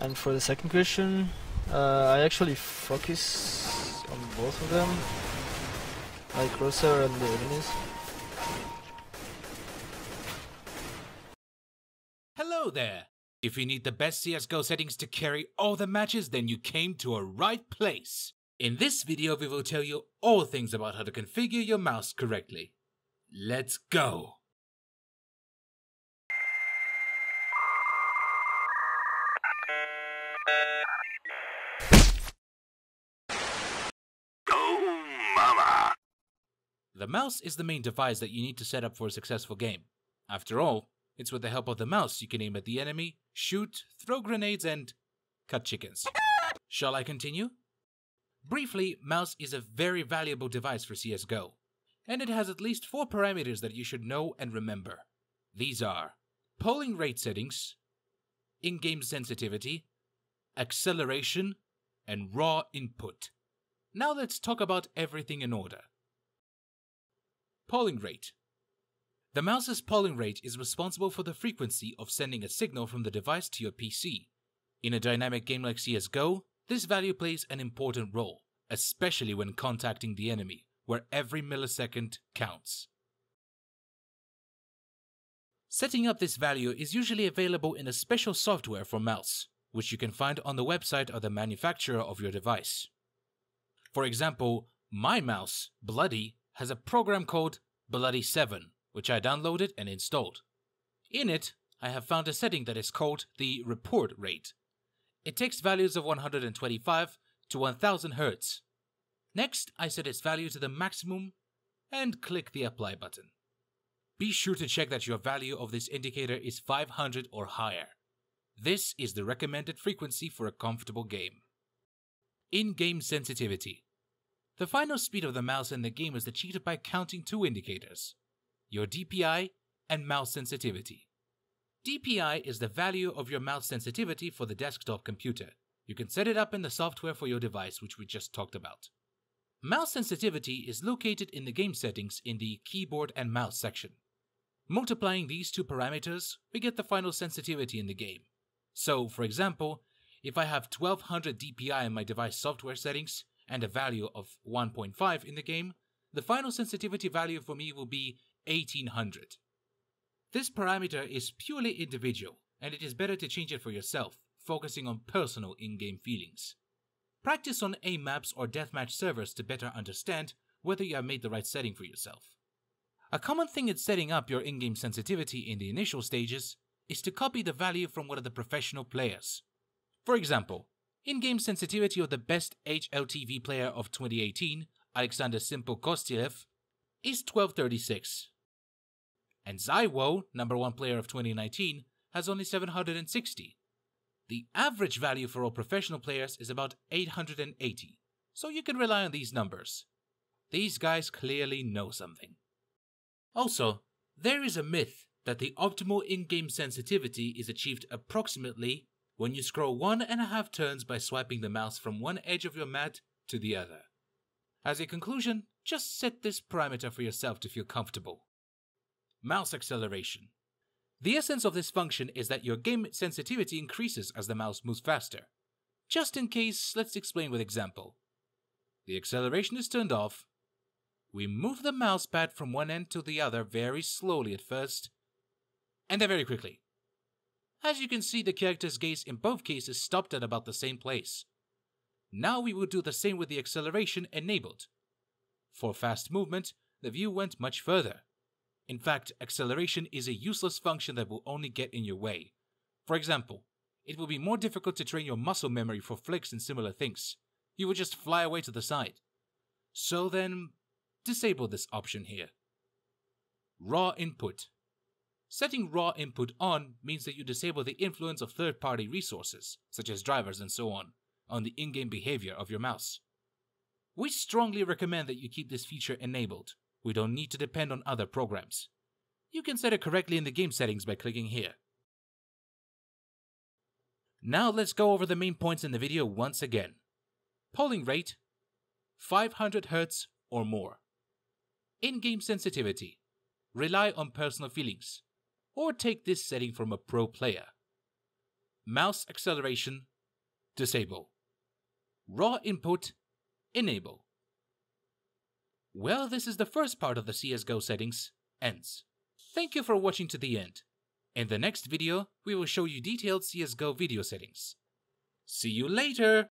And for the second question, uh, I actually focus on both of them, like crosshair and the enemies. Hello there! If you need the best CSGO settings to carry all the matches, then you came to a right place. In this video, we will tell you all things about how to configure your mouse correctly. Let's go! Oh, mama! The mouse is the main device that you need to set up for a successful game. After all, it's with the help of the mouse you can aim at the enemy, shoot, throw grenades, and cut chickens. Shall I continue? Briefly, mouse is a very valuable device for CSGO, and it has at least four parameters that you should know and remember. These are polling rate settings, in-game sensitivity, acceleration, and raw input. Now let's talk about everything in order. Polling rate. The mouse's polling rate is responsible for the frequency of sending a signal from the device to your PC. In a dynamic game like CSGO, this value plays an important role, especially when contacting the enemy, where every millisecond counts. Setting up this value is usually available in a special software for mouse, which you can find on the website of the manufacturer of your device. For example, my mouse, Bloody, has a program called Bloody 7, which I downloaded and installed. In it, I have found a setting that is called the report rate. It takes values of 125 to 1000 Hz. Next, I set its value to the maximum and click the apply button. Be sure to check that your value of this indicator is 500 or higher. This is the recommended frequency for a comfortable game. In-game sensitivity. The final speed of the mouse in the game is achieved by counting two indicators, your DPI and mouse sensitivity. DPI is the value of your mouse sensitivity for the desktop computer. You can set it up in the software for your device, which we just talked about. Mouse sensitivity is located in the game settings in the keyboard and mouse section. Multiplying these two parameters, we get the final sensitivity in the game. So, for example, if I have 1200 DPI in my device software settings and a value of 1.5 in the game, the final sensitivity value for me will be 1800. This parameter is purely individual, and it is better to change it for yourself, focusing on personal in-game feelings. Practice on aim maps or deathmatch servers to better understand whether you have made the right setting for yourself. A common thing in setting up your in-game sensitivity in the initial stages is to copy the value from one of the professional players. For example, in-game sensitivity of the best HLTV player of 2018, Alexander Simple Kostyliev, is 1236. And ZywOo, number one player of 2019, has only 760. The average value for all professional players is about 880, so you can rely on these numbers. These guys clearly know something. Also, there is a myth that the optimal in-game sensitivity is achieved approximately when you scroll one and a half turns by swiping the mouse from one edge of your mat to the other. As a conclusion, just set this parameter for yourself to feel comfortable. Mouse acceleration. The essence of this function is that your game sensitivity increases as the mouse moves faster. Just in case, let's explain with example. The acceleration is turned off. We move the mouse pad from one end to the other very slowly at first, and then very quickly. As you can see, the character's gaze in both cases stopped at about the same place. Now we will do the same with the acceleration enabled. For fast movement, the view went much further. In fact, acceleration is a useless function that will only get in your way. For example, it will be more difficult to train your muscle memory for flicks and similar things. You will just fly away to the side. So then, disable this option here. Raw input. Setting raw input on means that you disable the influence of third-party resources, such as drivers and so on, on the in-game behavior of your mouse. We strongly recommend that you keep this feature enabled. We don't need to depend on other programs. You can set it correctly in the game settings by clicking here. Now let's go over the main points in the video once again. Polling rate 500 Hz or more. In-game sensitivity. Rely on personal feelings. Or take this setting from a pro player. Mouse acceleration, disable. Raw input, enable. Well, this is the first part of the CSGO settings, ends. Thank you for watching to the end. In the next video, we will show you detailed CSGO video settings. See you later!